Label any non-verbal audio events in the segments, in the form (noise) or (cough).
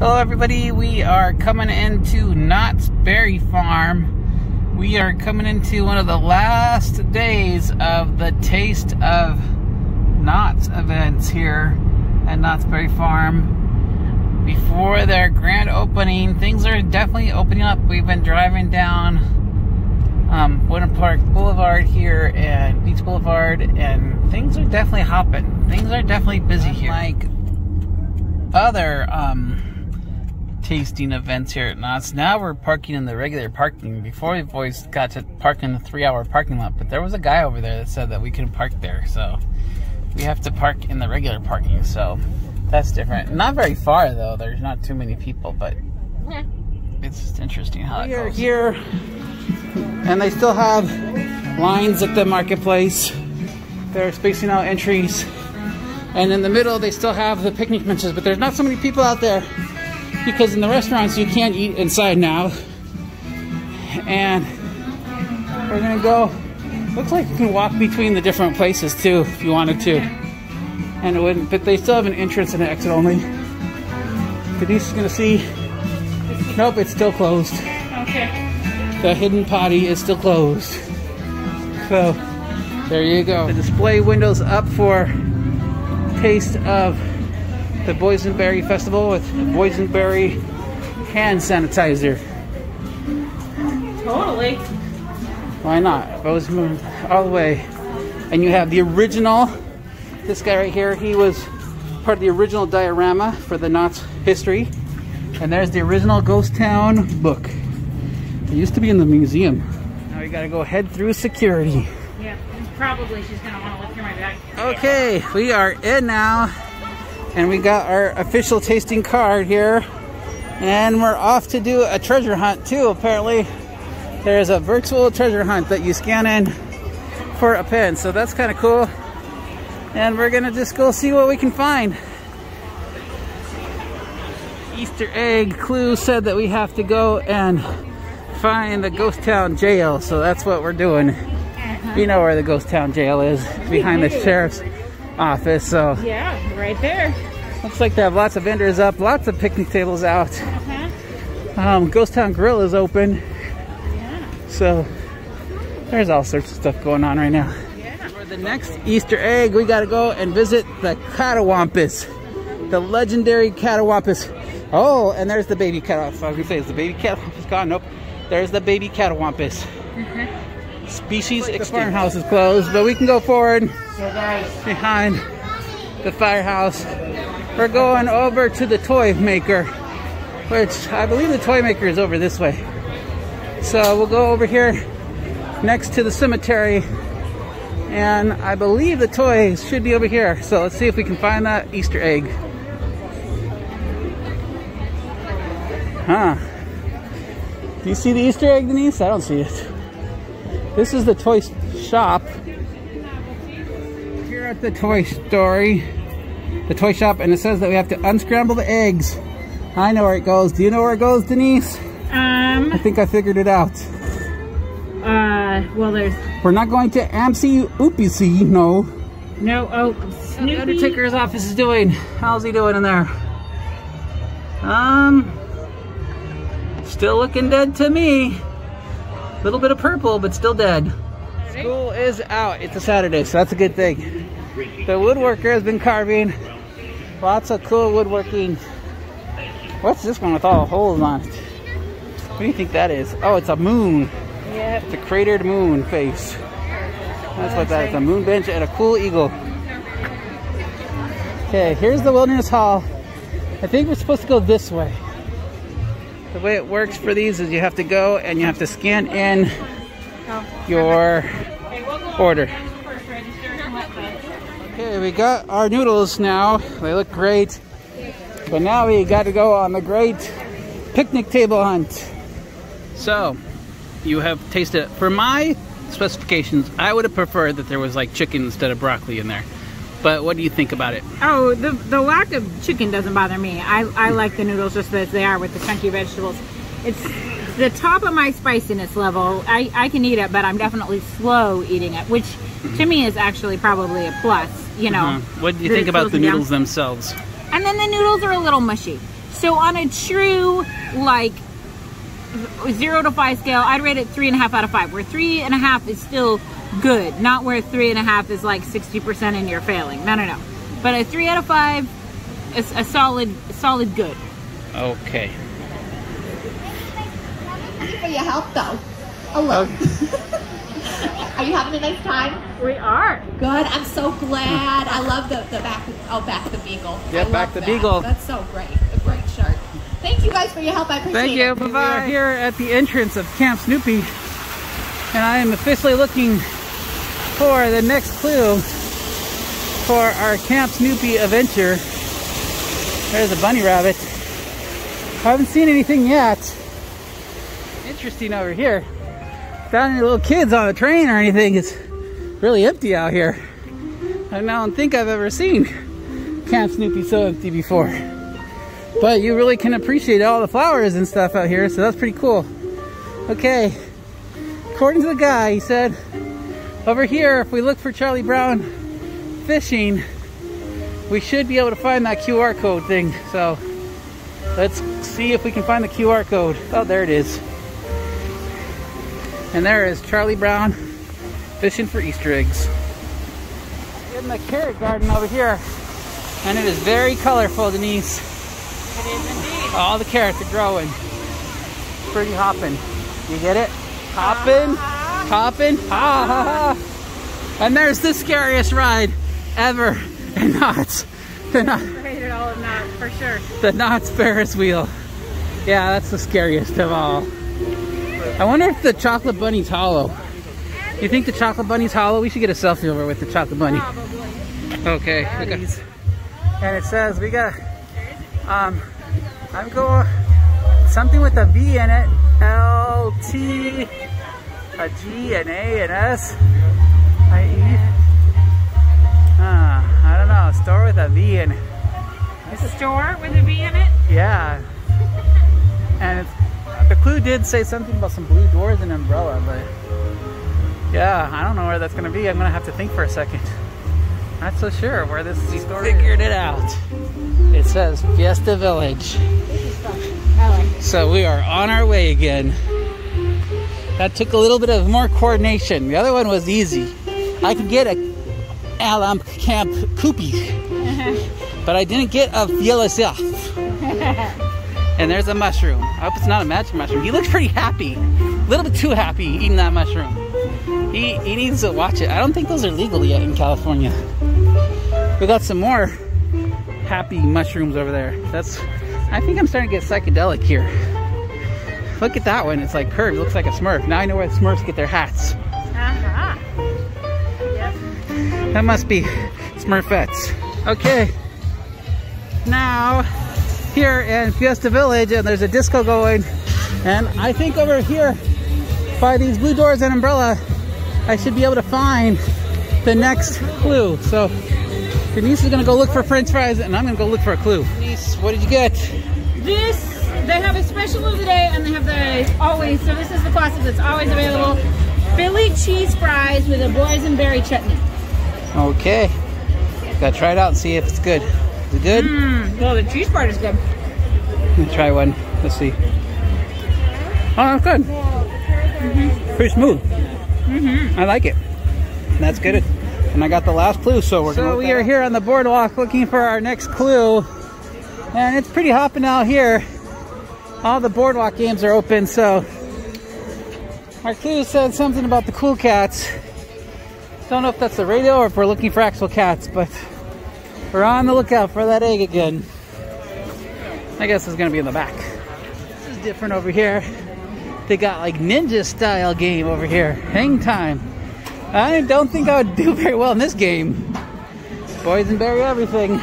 Hello everybody, we are coming into Knott's Berry Farm. We are coming into one of the last days of the Taste of Knott's events here at Knott's Berry Farm. Before their grand opening, things are definitely opening up. We've been driving down um, Woodland Park Boulevard here and Beach Boulevard and things are definitely hopping. Things are definitely busy here. Like other um, tasting events here at Knott's. Now we're parking in the regular parking. Before we've always got to park in the three hour parking lot, but there was a guy over there that said that we couldn't park there, so we have to park in the regular parking, so that's different. Not very far though, there's not too many people, but yeah. it's just interesting how we are here and they still have lines at the marketplace. They're spacing out entries. And in the middle, they still have the picnic benches, but there's not so many people out there because in the restaurants you can't eat inside now. And we're gonna go. Looks like you can walk between the different places too if you wanted to. And it wouldn't, but they still have an entrance and an exit only. Denise is gonna see. Nope, it's still closed. Okay. The hidden potty is still closed. So there you go. The display windows up for taste of the Boysenberry Festival with Boysenberry hand sanitizer. Totally. Why not? Bozeman all the way. And you have the original, this guy right here, he was part of the original diorama for the Knott's history. And there's the original Ghost Town book. It used to be in the museum. Now we gotta go head through security. Yeah, probably she's gonna wanna look through my bag. Okay, we are in now. And we got our official tasting card here. And we're off to do a treasure hunt too, apparently. There's a virtual treasure hunt that you scan in for a pin. So that's kind of cool. And we're gonna just go see what we can find. Easter egg clue said that we have to go and find the ghost town jail. So that's what we're doing. Uh-huh. You know where the ghost town jail is, behind the sheriff's office. So Yeah, right there. Looks like they have lots of vendors up, lots of picnic tables out. Uh-huh. Um, Ghost Town Grill is open, Yeah. so there's all sorts of stuff going on right now. Yeah. For the next Easter egg, we gotta go and visit the Catawampus, the legendary Catawampus. Oh, and there's the baby Catawampus. I was gonna say, is the baby Catawampus gone? Nope. There's the baby Catawampus. Species Mm-hmm. extinct. The farmhouse is closed, but we can go forward behind the firehouse. We're going over to the toy maker, which I believe the toy maker is over this way. So we'll go over here next to the cemetery, and I believe the toys should be over here. So let's see if we can find that Easter egg. Huh. Do you see the Easter egg, Denise? I don't see it. This is the toy shop. Here at the toy story, the toy shop, and it says that we have to unscramble the eggs. I know where it goes. Do you know where it goes, Denise? Um. I think I figured it out. uh, well, there's We're not going to Amcy Oopsie, no. no, oh, How the Undertaker's office is doing. How's he doing in there? Um, still looking dead to me. Little bit of purple, but still dead. School is out. It's a Saturday, so that's a good thing. The woodworker has been carving. Lots of cool woodworking. What's this one with all the holes on it? What do you think that is? Oh, it's a moon. Yep. It's a cratered moon face. That's what that is. A moon bench and a cool eagle. Okay, here's the Wilderness Hall. I think we're supposed to go this way. The way it works for these is you have to go and you have to scan in oh, your Okay, order. Okay, we got our noodles now. They look great. But now we got to go on the great picnic table hunt. So, you have tasted it. For my specifications, I would have preferred that there was like chicken instead of broccoli in there. But what do you think about it? Oh, the the lack of chicken doesn't bother me. I I like the noodles just as they are with the chunky vegetables. It's the top of my spiciness level. I I can eat it, but I'm definitely slow eating it, which to me is actually probably a plus. You know. Uh, what do you that think about the me down. noodles themselves? And then the noodles are a little mushy. So on a true like zero to five scale, I'd rate it three and a half out of five. Where three and a half is still good, not where three and a half is like 60% and you're failing. No, no, no. But a three out of five is a solid, solid good. Okay. Thank you for your help, though. Hello. (laughs) Are you having a nice time? We are. Good. I'm so glad. I love the, the back. Oh, back the beagle. Yeah, I back the that. beagle. That's so great. A great shark. Thank you guys for your help. I appreciate it. Thank you. it. Bye bye. We are here at the entrance of Camp Snoopy, and I am officially looking for the next clue for our Camp Snoopy adventure. There's a bunny rabbit. I haven't seen anything yet. Interesting over here. Found any little kids on the train or anything. It's really empty out here. I don't think I've ever seen Camp Snoopy so empty before. But you really can appreciate all the flowers and stuff out here, so that's pretty cool. Okay, according to the guy, he said, over here, if we look for Charlie Brown fishing, we should be able to find that QR code thing. So let's see if we can find the QR code. Oh, there it is. And there is Charlie Brown fishing for Easter eggs. In the carrot garden over here, and it is very colorful, Denise. It is indeed. All the carrots are growing. Pretty hopping. You get it? Hopping, hopping, ha ha ha. And there's the scariest ride ever. And Knott's. (laughs) The, Knot, Rated all of that for sure. the Knott's Ferris wheel. Yeah, that's the scariest of all. I wonder if the chocolate bunny's hollow. You think the chocolate bunny's hollow? We should get a selfie over with the chocolate bunny. Probably. Okay. we And it says we got, um, I'm going, something with a V in it. L, T, a G, an A, an S, I, E. Uh, I don't know, store with a V in it. A store with a V in it? Yeah. And it's, the clue did say something about some blue doors and umbrella, but yeah, I don't know where that's gonna be. I'm gonna have to think for a second. Not so sure where this store figured it out. It says Fiesta Village. Like. So we are on our way again. That took a little bit of more coordination. The other one was easy. I could get a Alam Camp Koopy, (laughs) but I didn't get a Fiesta. (laughs) and there's a mushroom. I hope it's not a magic mushroom. He looks pretty happy. A little bit too happy eating that mushroom. He, he needs to watch it. I don't think those are legal yet in California. We got some more happy mushrooms over there. That's I think I'm starting to get psychedelic here. Look at that one. It's like curved. It looks like a Smurf. Now I know where the Smurfs get their hats. Uh-huh. Yep. That must be Smurfettes. Okay. Now, here in Fiesta Village, and there's a disco going. And I think over here, by these blue doors and umbrella, I should be able to find the next clue. So, Denise is gonna go look for french fries, and I'm gonna go look for a clue. Denise, what did you get? This, they have a special of the day and they have the always, so this is the classic that's always available. Philly cheese fries with a boysenberry chutney. Okay. Gotta try it out and see if it's good. Is it good? Mmm, well the cheese part is good. Let me try one. Let's see. Oh, that's good. Mm-hmm. Pretty smooth. Mm-hmm. I like it. That's good. And I got the last clue, so we're So we are here on the boardwalk looking for our next clue. And it's pretty hopping out here. All the boardwalk games are open, so our clue said something about the cool cats. Don't know if that's the radio or if we're looking for actual cats, but we're on the lookout for that egg again. I guess it's gonna be in the back. This is different over here. They got like ninja style game over here. Hang time. I don't think I would do very well in this game. Boysenberry everything.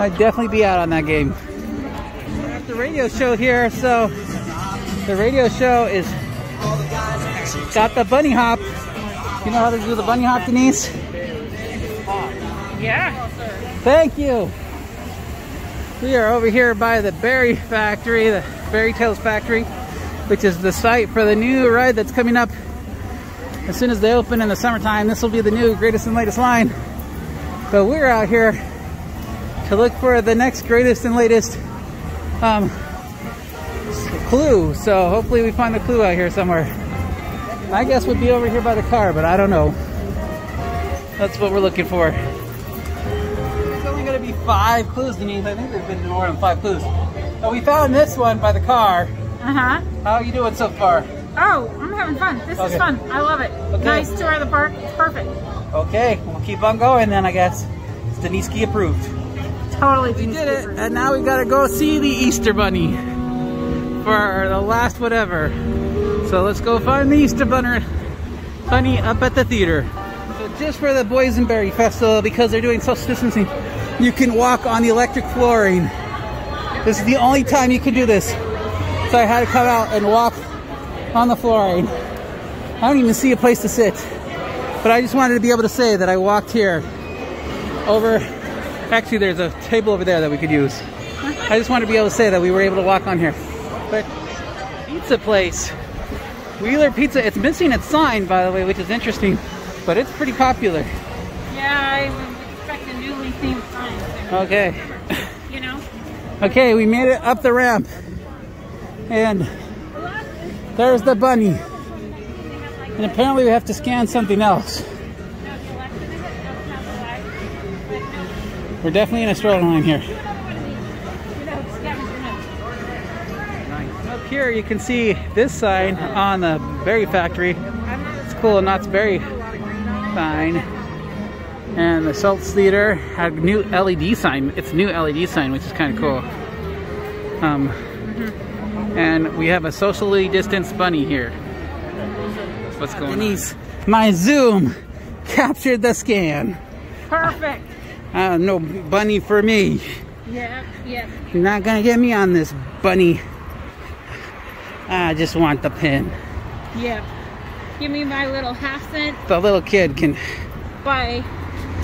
I'd definitely be out on that game. The radio show here, so the radio show is got the bunny hop. You know how to do the bunny hop, Denise? Yeah. Thank you. We are over here by the Berry Factory, the Berry Tales Factory, which is the site for the new ride that's coming up as soon as they open in the summertime. This will be the new greatest and latest line. But we're out here to look for the next greatest and latest um, clue. So hopefully we find the clue out here somewhere. I guess we'd be over here by the car, but I don't know. That's what we're looking for. Five clues, Denise. I think there's been more than five clues. But we found this one by the car. Uh-huh. How are you doing so far? Oh, I'm having fun. This Okay. is fun. I love it. Okay. Nice tour of the park. It's perfect. Okay, we'll keep on going then, I guess. It's Deniski approved. Totally. We did it, and now we gotta go see the Easter Bunny for the last whatever. So let's go find the Easter Bunny, bunny up at the theater. So just for the Boysenberry Festival, because they're doing social distancing, you can walk on the electric flooring. This is the only time you can do this. So I had to come out and walk on the flooring. I don't even see a place to sit. But I just wanted to be able to say that I walked here over Actually, there's a table over there that we could use. I just wanted to be able to say that we were able to walk on here. But pizza place, Wheeler Pizza. It's missing its sign, by the way, which is interesting. But it's pretty popular. Yeah, I would expect a newly Okay. You know? Okay, we made it up the ramp. And there's the bunny. And apparently we have to scan something else. We're definitely in a stroller line here. Up here you can see this sign on the berry factory. It's cool, Knott's Berry sign. And the Schulz Theater had a new LED sign. It's a new LED sign, which is kind of cool. Um, and we have a socially distanced bunny here. What's going Denise, my zoom captured the scan. Perfect. (laughs) Uh, no bunny for me. Yeah, yeah. You're not gonna get me on this bunny. I just want the pin. Yeah. Give me my little half cent. The little kid can. Buy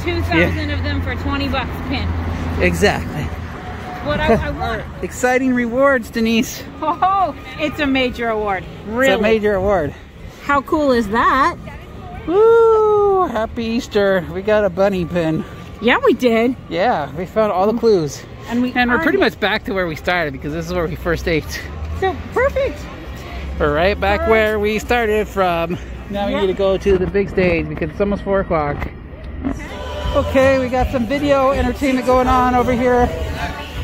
2,000 of them for 20 bucks a pin. Exactly. What I, I want. (laughs) Exciting rewards, Denise. Oh, it's a major award. Really? It's a major award. How cool is that? Woo! Happy Easter. We got a bunny pin. Yeah, we did. Yeah, we found all the clues. And we And we're pretty much back to where we started because this is where we first ate. So perfect. We're right back where we started from. Now we Yeah. need to go to the big stage because it's almost 4 o'clock. Okay, we got some video entertainment going on over here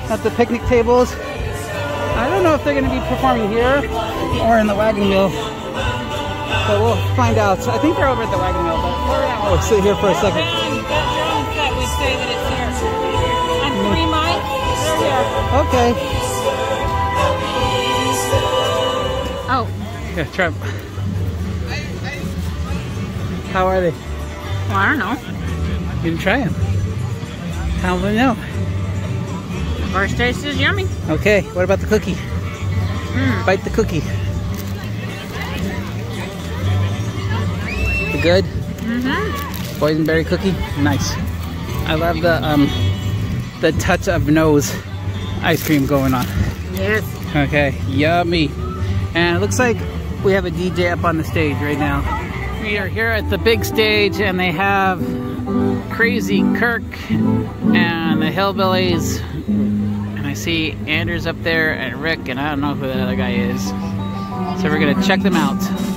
at the picnic tables. I don't know if they're going to be performing here or in the wagon wheel. But we'll find out. I think they're over at the wagon wheel, but we're gonna we'll oh, sit here for a second. That drone set would say that it's here. And three mm-hmm. mics, they're here. Okay. Oh, Yeah, Trump. How are they? well, I don't know. You didn't try them. How do we know? First taste is yummy. Okay, what about the cookie? Mm. Bite the cookie. You good? Mm-hmm. Boysenberry cookie? Nice. I love the um the touch of nose ice cream going on. Yes. Okay, yummy. And it looks like we have a DJ up on the stage right now. We are here at the big stage and they have Krazy Kirk and the Hillbillies. And I see Anders up there and Rick and I don't know who the other guy is. So we're gonna check them out.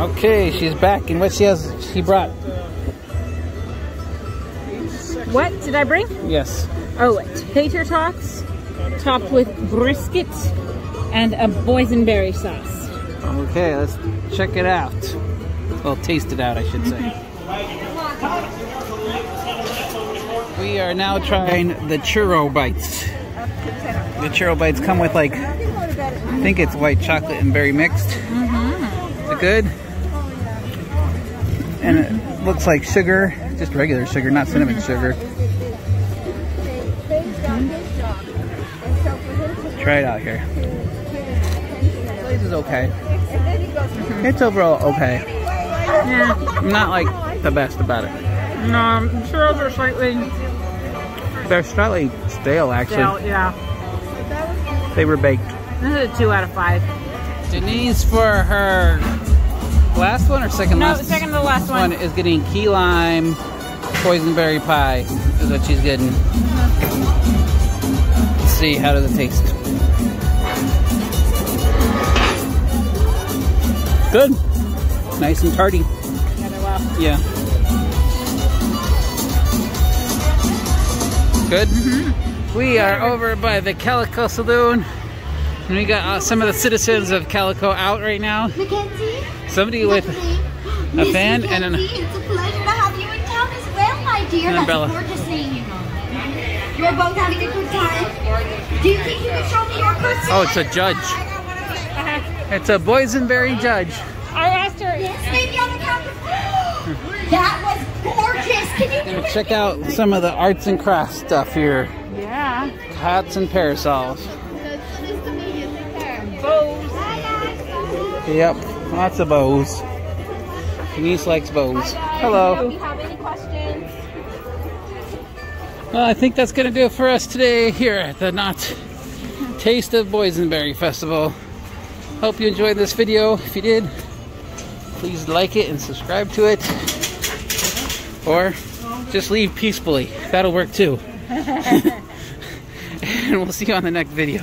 Okay, she's back and what she has she brought. What did I bring? Yes. Oh, tater tots topped with brisket and a boysenberry sauce. Okay, let's check it out. Well, taste it out, I should say. We are now trying the churro bites. The churro bites come with like, I think it's white chocolate and berry mixed. Mm-hmm. Is it good? And it looks like sugar, just regular sugar, not cinnamon sugar. Try it out here. This is okay. It's overall okay. Yeah. Not like the best about it. No, um, churros are slightly They're slightly stale, actually. stale. Yeah. They were baked. This is a two out of five. Denise, for her last one or second No, last second to the last one. is getting key lime boysenberry pie. Is what she's getting. Let's see, how does it taste? Good. Nice and tarty. Yeah, well. Yeah. Good. Mm-hmm. We are over by the Calico Saloon. And we got uh, some of the citizens of Calico out right now. Mackenzie? Somebody with Miss fan and an- Mackenzie, It's a pleasure to have you in town as well, my dear. And That's Bella. a gorgeous name, you know. You're both having a good time. Do you think you could show me your person? Oh, it's a judge. It's a boysenberry judge. I asked her. Yes, maybe on the count (gasps) That was gorgeous. Can you Gonna check out some of the arts and crafts stuff here. Yeah. Hats and parasols. Bows. Yep, lots of bows. Denise likes bows. Hello. you have any questions? Well, I think that's going to do it for us today here at the Not Taste of Boysenberry Festival. Hope you enjoyed this video. If you did, please like it and subscribe to it. Or just leave peacefully. That'll work too. (laughs) and we'll see you on the next video.